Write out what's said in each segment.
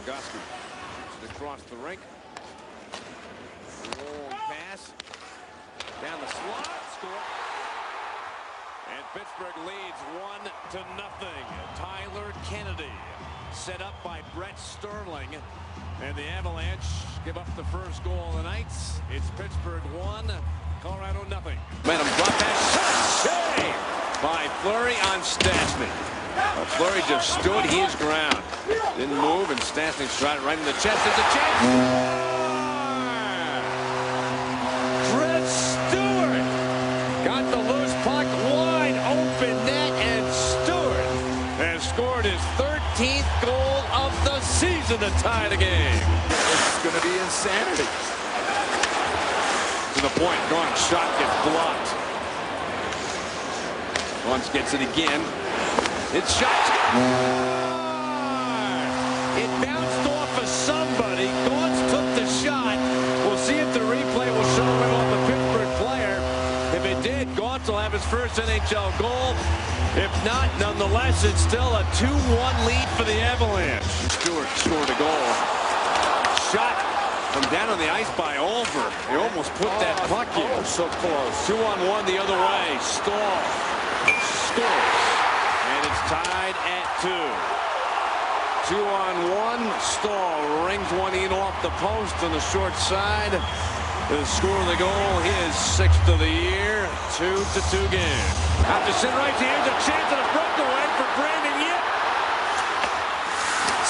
Rogoski across the rink. Long pass. Down the slot. Score. And Pittsburgh leads one to nothing. Tyler Kennedy set up by Brett Sterling. And the Avalanche give up the first goal of the night. It's Pittsburgh one, Colorado nothing. Momentum drop pass. Shot save by Fleury on Stastny. Well, Fleury just stood his ground. Didn't move, and Stastny shot it right in the chest. There's a chance. Fred Stewart got the loose puck wide open net, and Stewart has scored his 13th goal of the season to tie the game. It's going to be insanity. To the point, going shot gets blocked. Once gets it again. It's shot. It bounced off of somebody. Gaunce took the shot. We'll see if the replay will show it off a Pittsburgh player. If it did, Gaunce will have his first NHL goal. If not, nonetheless, it's still a 2-1 lead for the Avalanche. Stewart scored a goal. Shot from down on the ice by Olver. He almost put that puck in. Oh, so close. Two on one the other way. Staal. scores. Tied at two. Two on one. Staal rings one in off the post on the short side. The score of the goal, his sixth of the year. Two to two game. Out to center right, here's a chance and a breakaway for Brandon Yip.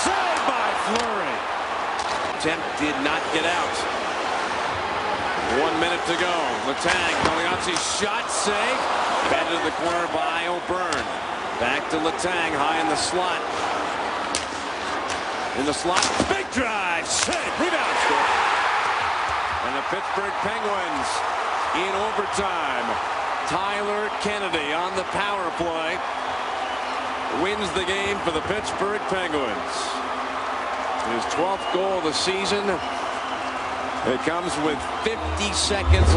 Saved by Fleury. Attempt did not get out. One minute to go. Letang, Maliazzi shot save. Batted to the corner by O'Byrne. Back to Letang, high in the slot. In the slot, big drive, save, rebound. And the Pittsburgh Penguins in overtime. Tyler Kennedy on the power play wins the game for the Pittsburgh Penguins. His 12th goal of the season. It comes with 50 seconds